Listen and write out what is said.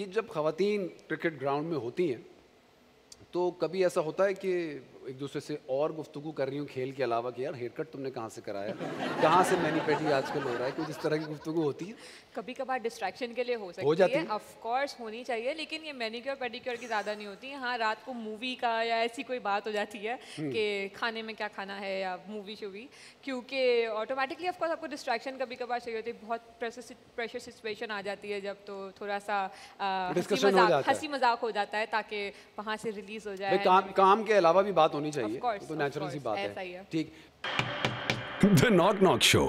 ये जब खातन क्रिकेट ग्राउंड में होती हैं तो कभी ऐसा होता है कि एक दूसरे से और गुफ्तु कर रही हूँ खेल के अलावा कि यार हेयर कट तुमने कहाँ से कराया? कहाँ से मैनी पेटी आजकल हो रहा है? कुछ इस तरह की गुफ्तु होती है? कभी कभार डिस्ट्रैक्शन के लिए हो सकती हो जाती है है? ऑफ़ कोर्स होनी चाहिए लेकिन ये मैनिक्योर पेडिक्योर की ज़्यादा नहीं होती। हाँ रात को मूवी का या ऐसी कोई बात हो जाती है हम्म। कि खाने में क्या खाना है या मूवी शूवी क्योंकि ऑटोमेटिकली ऑफ़ कोर्स आपको डिस्ट्रैक्शन कभी कभार चाहिए होती है। बहुत प्रेशर सिचुएशन आ जाती है जब तो थोड़ा सा हँसी मज़ाक है। जाता है ताकि वहाँ से रिलीज़ हो जाए। काम के अलावा भी बात होनी चाहिए। तो नेचुरल सी बात है। ठीक। Knock knock show